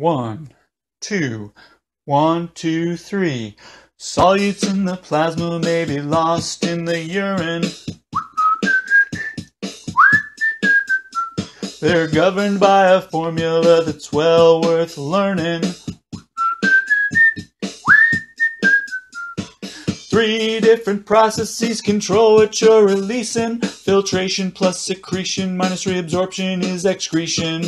One, two, one, two, three. Solutes in the plasma may be lost in the urine. They're governed by a formula that's well worth learning. Three different processes control what you're releasing. Filtration plus secretion minus reabsorption is excretion.